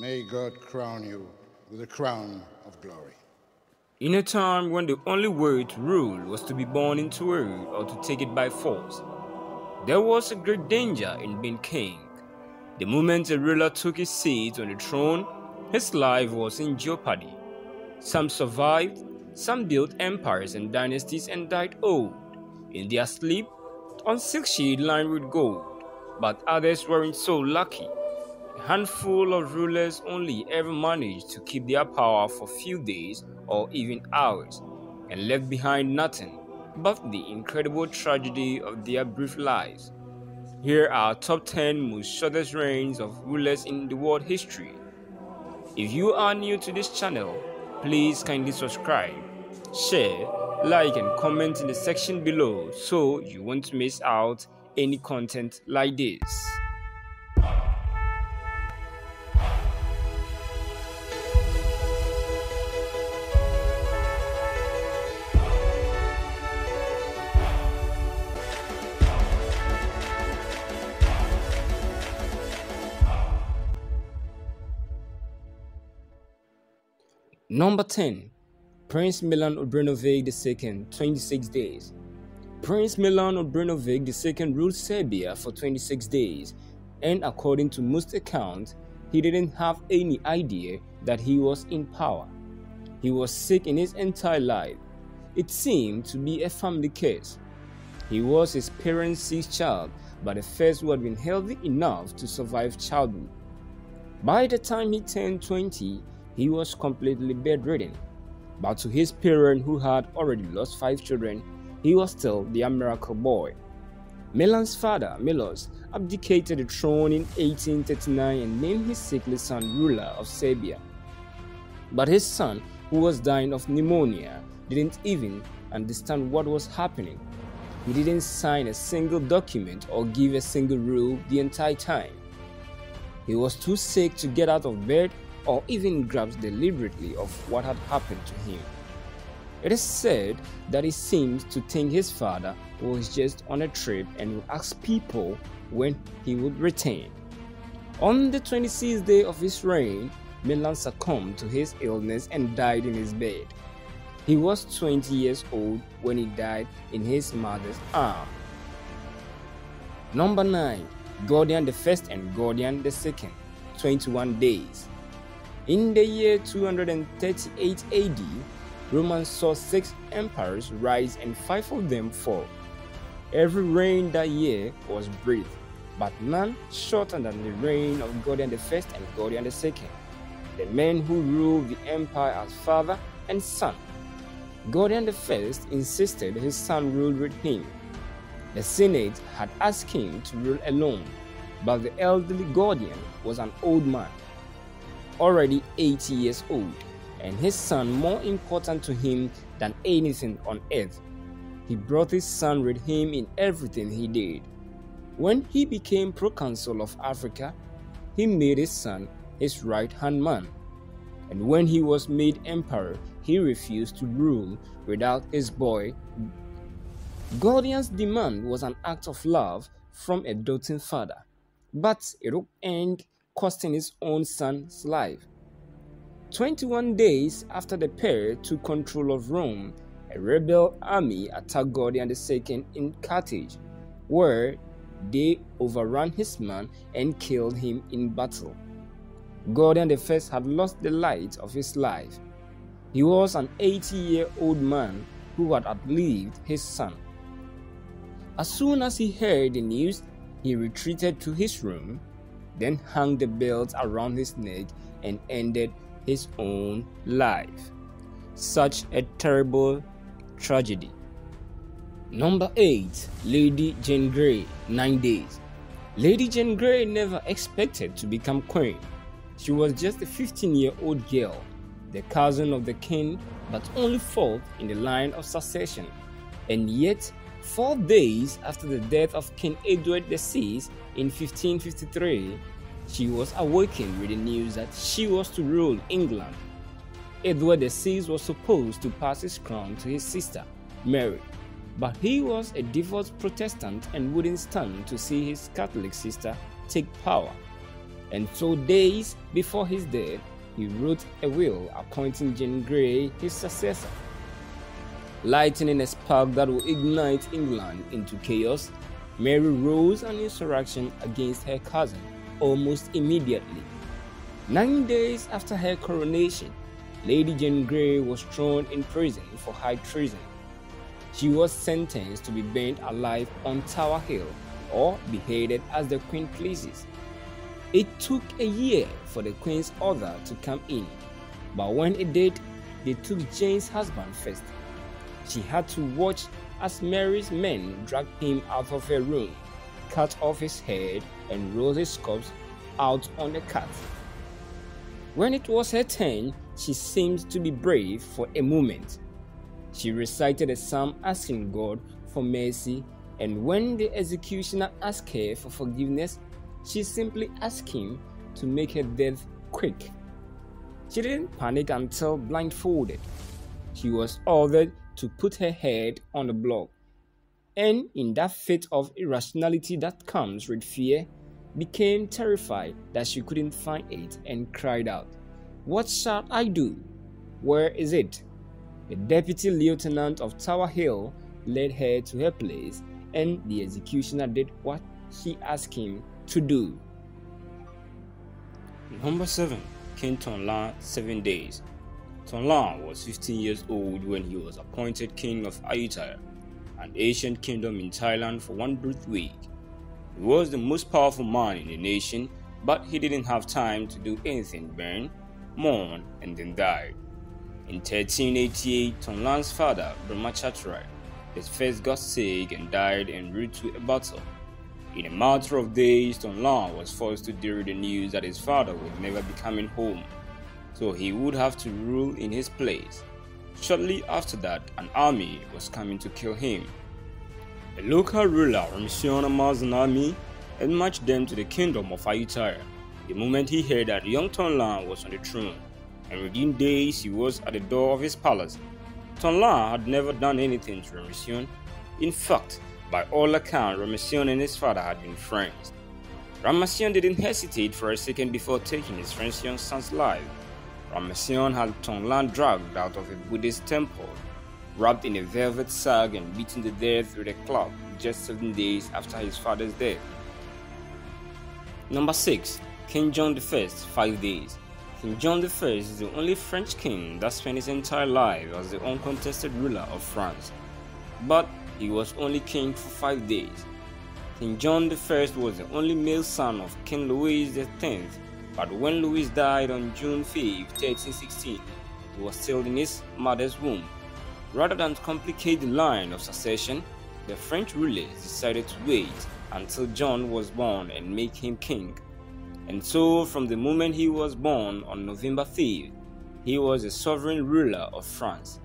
May God crown you with a crown of glory. In a time when the only way to rule was to be born into earth or to take it by force, there was a great danger in being king. The moment a ruler took his seat on the throne, his life was in jeopardy. Some survived, some built empires and dynasties and died old, in their sleep, on silk sheet lined with gold, but others weren't so lucky. A handful of rulers only ever managed to keep their power for few days or even hours, and left behind nothing but the incredible tragedy of their brief lives. Here are top 10 most shortest reigns of rulers in the world history. If you are new to this channel, please kindly subscribe, share, like and comment in the section below so you won't miss out any content like this. Number 10. Prince Milan Obrenovic II, 26 days. Prince Milan Obrenovic II ruled Serbia for 26 days, and according to most accounts, he didn't have any idea that he was in power. He was sick in his entire life. It seemed to be a family case. He was his parents' sixth child, but the first who had been healthy enough to survive childhood. By the time he turned 20, he was completely bedridden. But to his parents, who had already lost five children, he was still the miracle boy. Milan's father, Milos, abdicated the throne in 1839 and named his sickly son ruler of Serbia. But his son, who was dying of pneumonia, didn't even understand what was happening. He didn't sign a single document or give a single rule the entire time. He was too sick to get out of bed or even grabs deliberately of what had happened to him. It is said that he seems to think his father was just on a trip and would ask people when he would return. On the 26th day of his reign, Milan succumbed to his illness and died in his bed. He was 20 years old when he died in his mother's arm. Number 9. Gordian first and Gordian second, 21 days. In the year 238 AD, Romans saw six empires rise and five of them fall. Every reign that year was brief, but none shorter than the reign of Gordian I and Gordian II, the men who ruled the empire as father and son. Gordian I insisted his son ruled with him. The Senate had asked him to rule alone, but the elderly Gordian was an old man already 80 years old, and his son more important to him than anything on earth. He brought his son with him in everything he did. When he became proconsul of Africa, he made his son his right hand man. And when he was made emperor, he refused to rule without his boy. Gordian's demand was an act of love from a doting father, but it would end costing his own son's life. 21 days after the pair took control of Rome, a rebel army attacked Gordian II in Carthage, where they overran his man and killed him in battle. Gordian I had lost the light of his life. He was an 80 year old man who had outlived his son. As soon as he heard the news, he retreated to his room then hung the belt around his neck and ended his own life. Such a terrible tragedy. Number 8. Lady Jane Grey, 9 days. Lady Jane Grey never expected to become queen. She was just a 15 year old girl, the cousin of the king, but only fourth in the line of succession. And yet, four days after the death of King Edward VI in 1553, she was awakened with the news that she was to rule England. Edward VI was supposed to pass his crown to his sister, Mary, but he was a devout Protestant and wouldn't stand to see his Catholic sister take power. And so, days before his death, he wrote a will appointing Jane Grey his successor. Lighting a spark that will ignite England into chaos, Mary rose an insurrection against her cousin almost immediately. Nine days after her coronation, Lady Jane Grey was thrown in prison for high treason. She was sentenced to be burnt alive on Tower Hill or beheaded as the Queen pleases. It took a year for the Queen's order to come in, but when it did, they took Jane's husband first. She had to watch as Mary's men dragged him out of her room, cut off his head, and rolled his corpse out on the cart. When it was her turn, she seemed to be brave for a moment. She recited a psalm asking God for mercy, and when the executioner asked her for forgiveness, she simply asked him to make her death quick. She didn't panic until blindfolded. She was ordered to put her head on the block, and in that fit of irrationality that comes with fear, became terrified that she couldn't find it and cried out, What shall I do? Where is it? The deputy lieutenant of Tower Hill led her to her place, and the executioner did what he asked him to do. Number 7. King Tonglan, 7 days. Tonglan was 15 years old when he was appointed king of Ayutthaya, an ancient kingdom in Thailand for one brief week. He was the most powerful man in the nation, but he didn't have time to do anything burn, mourn, and then died. In 1388, Tonglan's father, Brahmachatrai, his first got sick and died en route to a battle. In a matter of days, Tonglan was forced to deal with the news that his father would never be coming home, so he would have to rule in his place. Shortly after that, an army was coming to kill him. A local ruler, Ramesuan amassed an army and marched them to the kingdom of Ayutthaya the moment he heard that young Tonglan was on the throne, and within days he was at the door of his palace. Tonglan had never done anything to Ramesuan. In fact, by all accounts, Ramesuan and his father had been friends. Ramesuan didn't hesitate for a second before taking his friend's young son's life. Ramesuan had Tonglan dragged out of a Buddhist temple wrapped in a velvet sack and beaten to death with a club just seven days after his father's death. Number 6. King John I, 5 days. King John I is the only French king that spent his entire life as the uncontested ruler of France. But he was only king for 5 days. King John I was the only male son of King Louis X, but when Louis died on June 5, 1316, he was still in his mother's womb Rather than complicate the line of succession, the French rulers decided to wait until John was born and make him king. And so, from the moment he was born on November 5th, he was a sovereign ruler of France.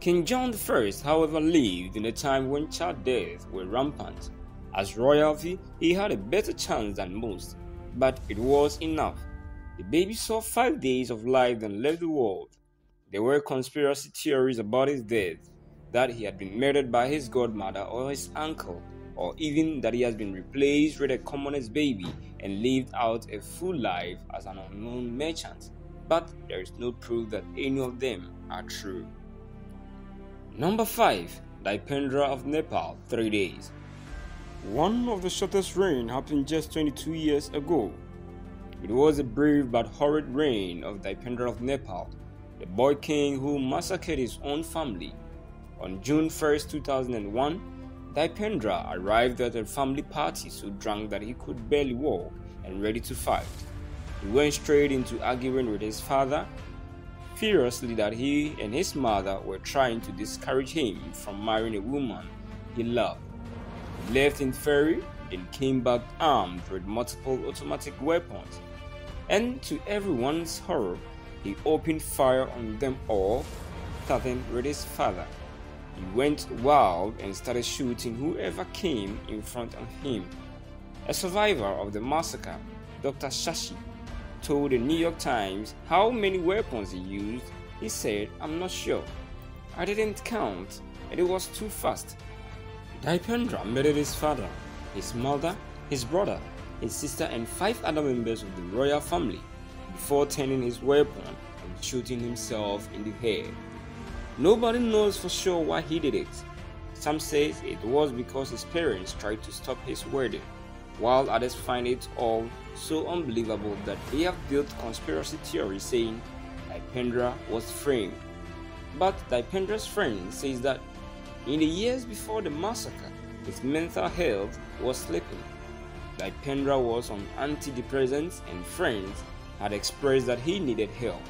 King John I, however, lived in a time when child deaths were rampant. As royalty, he had a better chance than most, but it was enough. The baby saw five days of life and left the world. There were conspiracy theories about his death, that he had been murdered by his godmother or his uncle, or even that he has been replaced with a commonest baby and lived out a full life as an unknown merchant. But there is no proof that any of them are true. Number 5. Dipendra of Nepal, 3 days. One of the shortest reign happened just 22 years ago. It was a brief but horrid reign of Dipendra of Nepal the boy king who massacred his own family. On June 1, 2001, Dipendra arrived at a family party so drunk that he could barely walk and ready to fight. He went straight into arguing with his father, furiously that he and his mother were trying to discourage him from marrying a woman he loved. Left in fury and came back armed with multiple automatic weapons. And to everyone's horror, he opened fire on them all, starting with his father. He went wild and started shooting whoever came in front of him. A survivor of the massacre, Dr. Shashi, told the New York Times how many weapons he used. He said, I'm not sure. I didn't count, and it was too fast. Dipendra murdered his father, his mother, his brother, his sister, and five other members of the royal family before turning his weapon and shooting himself in the head. Nobody knows for sure why he did it. Some say it was because his parents tried to stop his wedding, while others find it all so unbelievable that they have built conspiracy theories saying Dipendra was framed. But Dipendra's friend says that in the years before the massacre, his mental health was slipping. Dipendra was on antidepressants and friends had expressed that he needed help.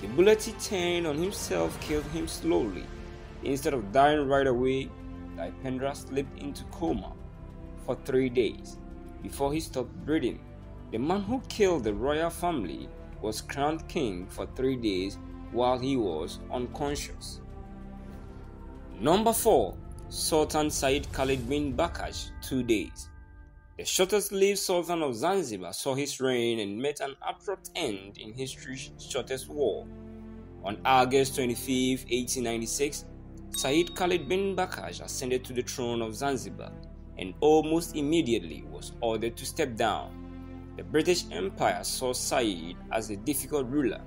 The bullet he turned on himself killed him slowly. Instead of dying right away, Dipendra slipped into coma for three days before he stopped breathing. The man who killed the royal family was crowned king for three days while he was unconscious. Number 4. Sultan Said Khalid bin Barghash, 2 days. The shortest lived Sultan of Zanzibar saw his reign and met an abrupt end in history's shortest war. On August 25, 1896, Said Khalid bin Barghash ascended to the throne of Zanzibar and almost immediately was ordered to step down. The British Empire saw Said as a difficult ruler.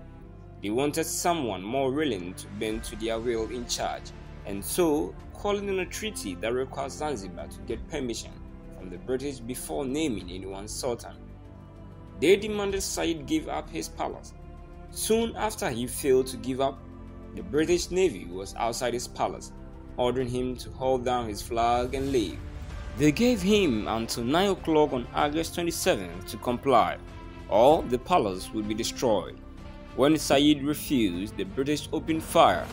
They wanted someone more willing to bend to their will in charge, and so calling on a treaty that required Zanzibar to get permission from the British before naming anyone sultan. They demanded Said give up his palace. Soon after he failed to give up, the British Navy was outside his palace, ordering him to hold down his flag and leave. They gave him until 9 o'clock on August 27th to comply, or the palace would be destroyed. When Said refused, the British opened fire.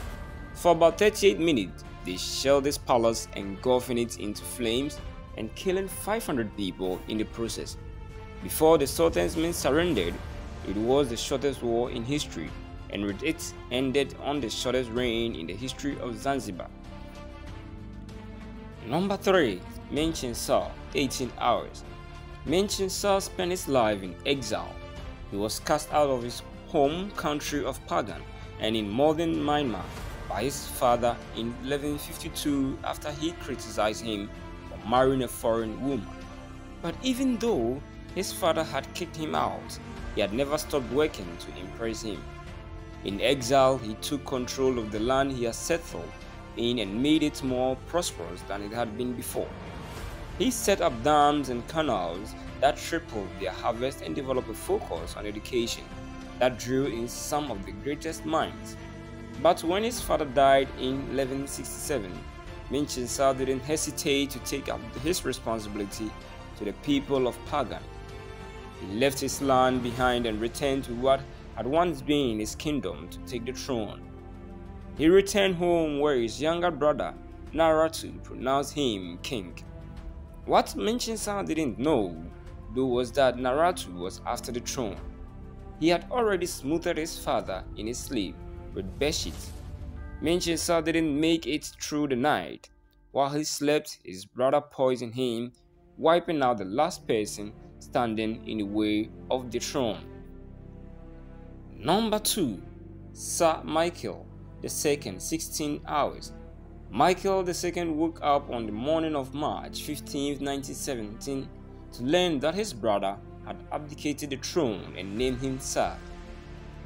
For about 38 minutes, they shelled this palace, engulfing it into flames and killing 500 people in the process. Before the Sultan's men surrendered, it was the shortest war in history, and with it ended on the shortest reign in the history of Zanzibar. Number 3. Minshinsaw, 18 hours. Minshinsaw spent his life in exile. He was cast out of his home country of Pagan and in modern Myanmar by his father in 1152 after he criticized him for marrying a foreign woman. But even though his father had kicked him out, he had never stopped working to impress him. In exile, he took control of the land he had settled in and made it more prosperous than it had been before. He set up dams and canals that tripled their harvest and developed a focus on education that drew in some of the greatest minds. But when his father died in 1167, Minshinsaw didn't hesitate to take up his responsibility to the people of Pagan. He left his land behind and returned to what had once been his kingdom to take the throne. He returned home where his younger brother, Narathu, pronounced him king. What Minshinsaw didn't know, though, was that Narathu was after the throne. He had already smoothed his father in his sleep with bedsheet Minshinsaw didn't make it through the night. While he slept, his brother poisoned him, wiping out the last person standing in the way of the throne. Number 2. Tsar Michael II, 16 hours. Michael II woke up on the morning of March 15, 1917 to learn that his brother had abdicated the throne and named him Tsar.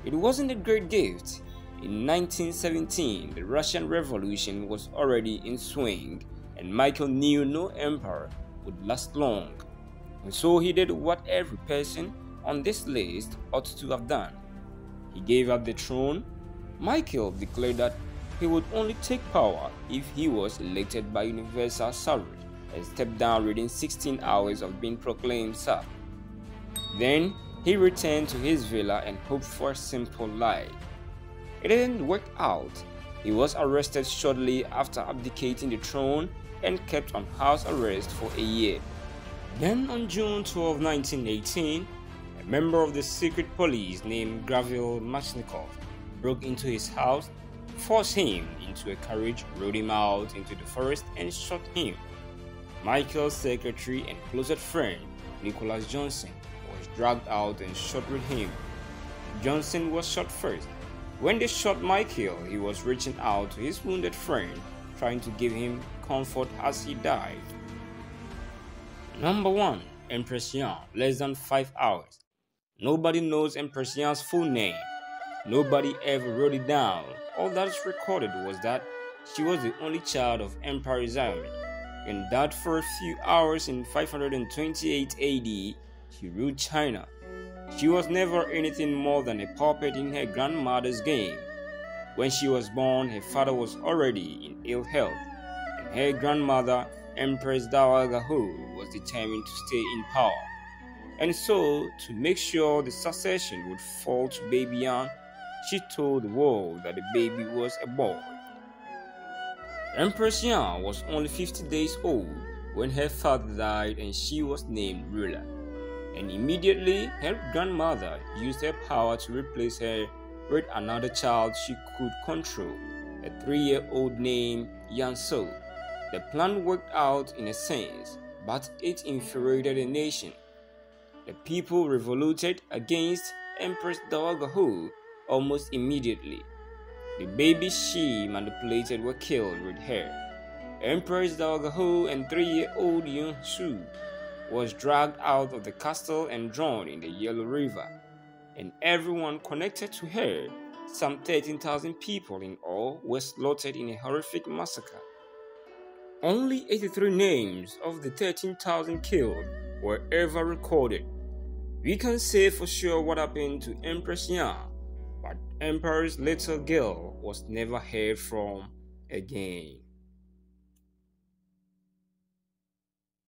It wasn't a great gift, in 1917, the Russian Revolution was already in swing, and Michael knew no empire would last long. And so he did what every person on this list ought to have done. He gave up the throne. Michael declared that he would only take power if he was elected by universal suffrage and stepped down within 16 hours of being proclaimed Tsar. Then he returned to his villa and hoped for a simple life. It didn't work out. He was arrested shortly after abdicating the throne and kept on house arrest for a year. Then on June 12, 1918, a member of the secret police named Gavril Myasnikov broke into his house, forced him into a carriage, rode him out into the forest, and shot him. Michael's secretary and closest friend, Nicholas Johnson, was dragged out and shot with him. Johnson was shot first, when they shot Michael, he was reaching out to his wounded friend, trying to give him comfort as he died. Number 1. Empress Yang less than 5 hours. Nobody knows Empress Yang's full name. Nobody ever wrote it down. All that is recorded was that she was the only child of Emperor Xiaoming. In that for a few hours in 528 AD, she ruled China. She was never anything more than a puppet in her grandmother's game. When she was born, her father was already in ill health, and her grandmother, Empress Dowager Hu, was determined to stay in power. And so, to make sure the succession would fall to baby Yang, she told the world that the baby was a boy. Empress Yang was only 50 days old when her father died and she was named ruler. And immediately her grandmother used her power to replace her with another child she could control, a three year old named Yang So. The plan worked out in a sense, but it infuriated the nation. The people revolted against Empress Dowager almost immediately. The babies she manipulated were killed with her. Empress Dowager and three-year-old Yun Su was dragged out of the castle and drowned in the Yellow River, and everyone connected to her, some 13,000 people in all, were slaughtered in a horrific massacre. Only 83 names of the 13,000 killed were ever recorded. We can say for sure what happened to Empress Yang but Emperor's little girl was never heard from again.